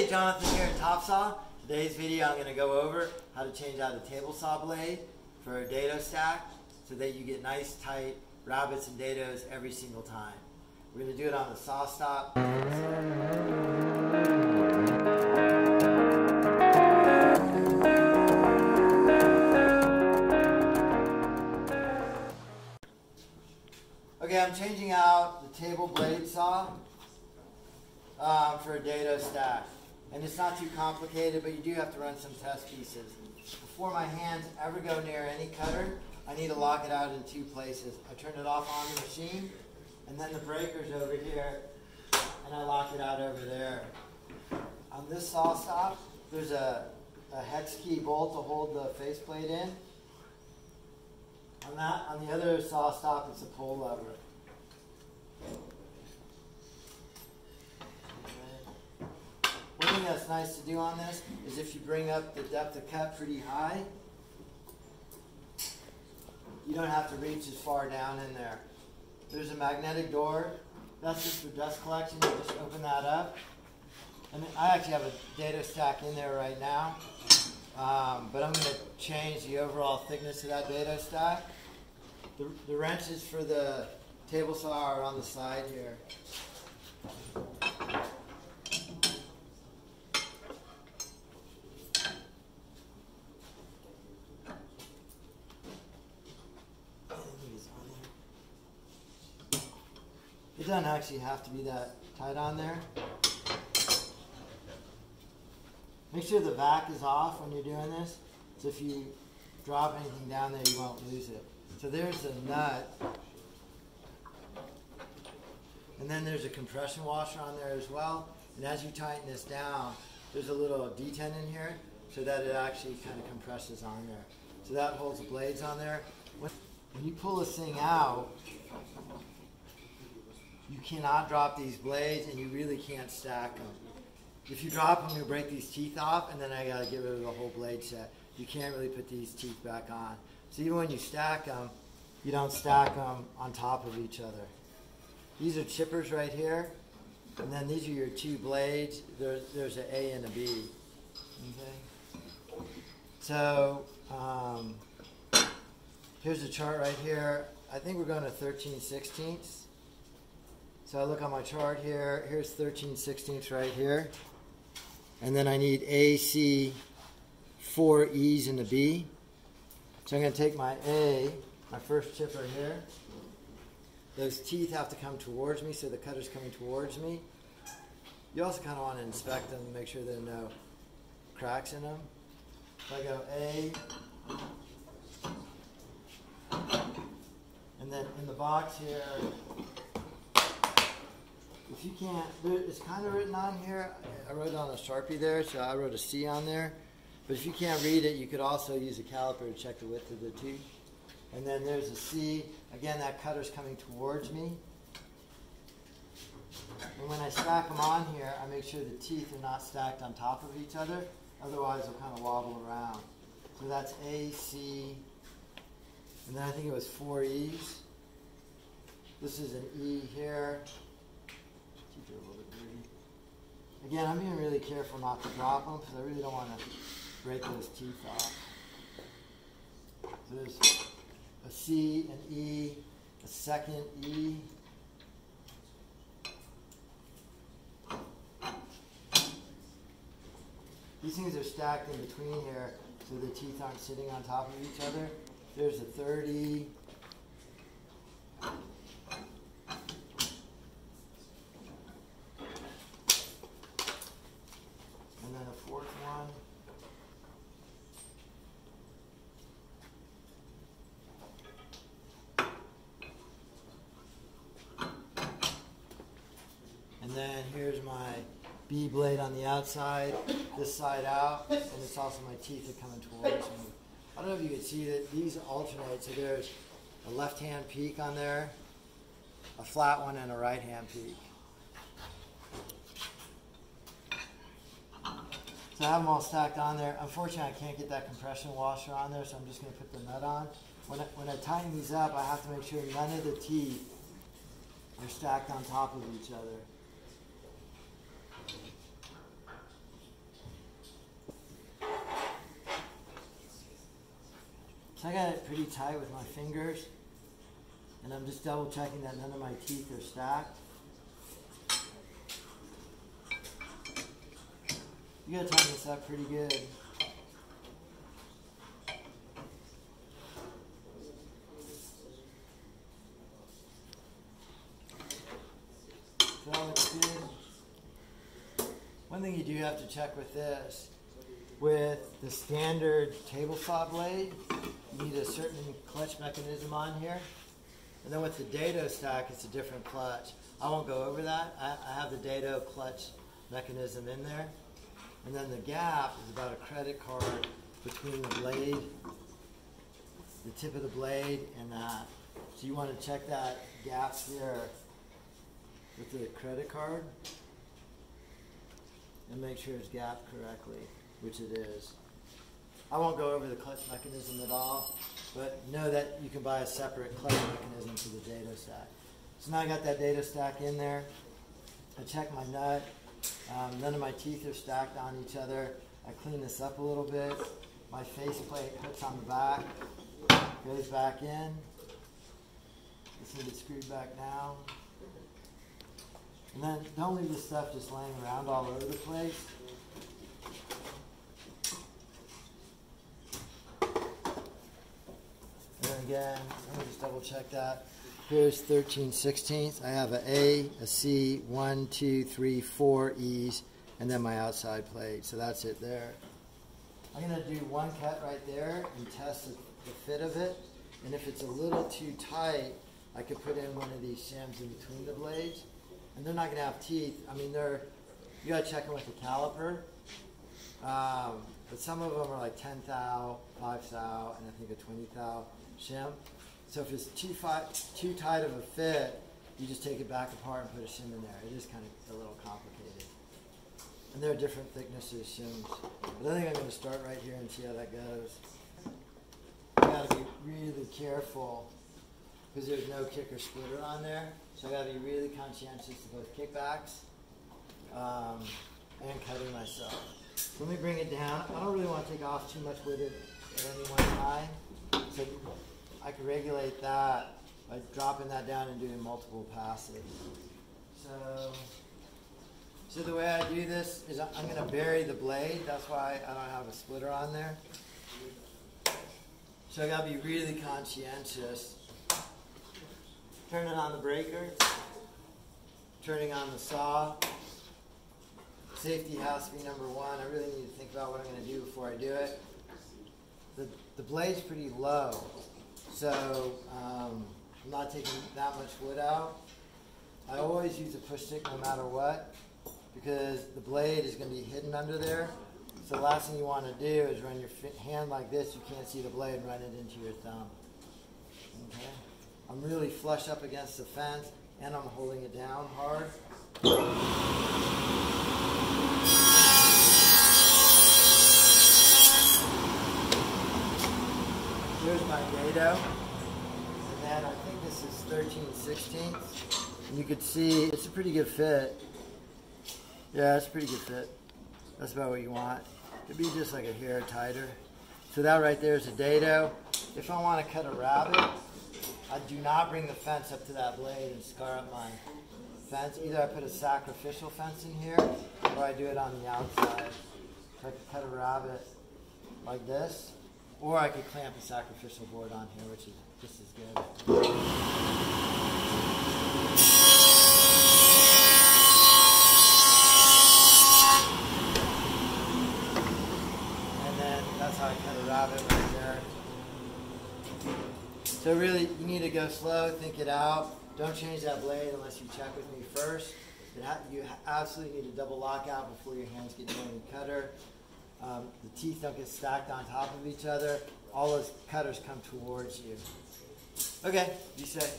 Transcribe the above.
Hey, Jonathan here at TopSaw. Today's video I'm going to go over how to change out a table saw blade for a dado stack so that you get nice tight rabbets and dados every single time. We're going to do it on the SawStop. Okay, I'm changing out the table blade saw um, for a dado stack. And it's not too complicated, but you do have to run some test pieces. Before my hands ever go near any cutter, I need to lock it out in two places. I turn it off on the machine, and then the breaker's over here, and I lock it out over there. On this SawStop, there's a, a hex key bolt to hold the faceplate in. On that, on the other SawStop, it's a pull lever. Thing that's nice to do on this is if you bring up the depth of cut pretty high, you don't have to reach as far down in there. There's a magnetic door. That's just for dust collection. You just open that up. And I actually have a dado stack in there right now. Um, but I'm going to change the overall thickness of that dado stack. The, the wrenches for the table saw are on the side here. It doesn't actually have to be that tight on there. Make sure the vac is off when you're doing this. So if you drop anything down there, you won't lose it. So there's a nut. And then there's a compression washer on there as well. And as you tighten this down, there's a little detent in here so that it actually kind of compresses on there. So that holds the blades on there. When you pull this thing out, you cannot drop these blades and you really can't stack them. If you drop them, you break these teeth off and then I gotta get rid of the whole blade set. You can't really put these teeth back on. So even when you stack them, you don't stack them on top of each other. These are chippers right here. And then these are your two blades. There's, there's an A and a B. Okay. So um, here's the chart right here. I think we're going to 13 sixteenths. So I look on my chart here. Here's 13 sixteenths right here. And then I need A, C, four E's and a B. So I'm going to take my A, my first chipper here. Those teeth have to come towards me, so the cutter's coming towards me. You also kind of want to inspect them make sure there are no cracks in them. So I go A, and then in the box here, if you can't, it's kind of written on here. I wrote on a Sharpie there, so I wrote a C on there. But if you can't read it, you could also use a caliper to check the width of the teeth. And then there's a C. Again, that cutter's coming towards me. And when I stack them on here, I make sure the teeth are not stacked on top of each other. Otherwise, they'll kind of wobble around. So that's A, C, and then I think it was four E's. This is an E here. Keep it a little bit dirty. Again, I'm being really careful not to drop them because I really don't want to break those teeth off. There's a C, an E, a second E. These things are stacked in between here so the teeth aren't sitting on top of each other. There's a 30. B blade on the outside, this side out, and it's also my teeth are coming towards me. I don't know if you can see that these alternate, so there's a left hand peak on there, a flat one, and a right hand peak. So I have them all stacked on there. Unfortunately, I can't get that compression washer on there, so I'm just going to put the nut on. When I, when I tighten these up, I have to make sure none of the teeth are stacked on top of each other. So I got it pretty tight with my fingers. And I'm just double checking that none of my teeth are stacked. You gotta tighten this up pretty good. that looks good. One thing you do have to check with this, with the standard table saw blade, you need a certain clutch mechanism on here. And then with the Dado stack, it's a different clutch. I won't go over that. I, I have the Dado clutch mechanism in there. And then the gap is about a credit card between the blade, the tip of the blade, and that. So you want to check that gap here with the credit card and make sure it's gapped correctly, which it is. I won't go over the clutch mechanism at all, but know that you can buy a separate clutch mechanism for the Dado stack. So now I got that Dado stack in there. I check my nut. Um, none of my teeth are stacked on each other. I clean this up a little bit. My faceplate hooks on the back, goes back in. This get screwed back down. And then don't leave this stuff just laying around all over the place. And again, let me just double check that. Here's 13 16ths. I have an A, a C, one, two, three, four E's, and then my outside plate. So that's it there. I'm going to do one cut right there and test the, the fit of it. And if it's a little too tight, I could put in one of these shims in between the blades and they're not going to have teeth. I mean, they're you got to check them with a caliper. Um, but some of them are like 10 thou, 5 thou, and I think a 20 thou shim. So if it's too, too tight of a fit, you just take it back apart and put a shim in there. It is kind of a little complicated. And there are different thicknesses of shims. But I think I'm going to start right here and see how that goes. You got to be really careful because there's no kicker splitter on there. So I got to be really conscientious of both kickbacks um, and cutting myself. Let me bring it down. I don't really want to take off too much with it at any one time. So I can regulate that by dropping that down and doing multiple passes. So, so the way I do this is I'm going to bury the blade. That's why I don't have a splitter on there. So I got to be really conscientious turning on the breaker, turning on the saw. Safety has to be number one. I really need to think about what I'm going to do before I do it. The, the blade's pretty low, so um, I'm not taking that much wood out. I always use a push stick no matter what because the blade is going to be hidden under there. So the last thing you want to do is run your hand like this. You can't see the blade run it into your thumb. Okay. I'm really flush up against the fence and I'm holding it down hard. Here's my dado. And then I think this is 13 16th. And you can see it's a pretty good fit. Yeah, it's a pretty good fit. That's about what you want. It'd be just like a hair tighter. So that right there is a dado. If I want to cut a rabbet, I do not bring the fence up to that blade and scar up my fence. Either I put a sacrificial fence in here or I do it on the outside. So I could cut a rabbet like this or I could clamp a sacrificial board on here which is just as good. And then that's how I cut a rabbet right there. So really, you need to go slow, think it out. Don't change that blade unless you check with me first. you absolutely need to double lock out before your hands get near the cutter. Um, the teeth don't get stacked on top of each other. All those cutters come towards you. Okay, be safe.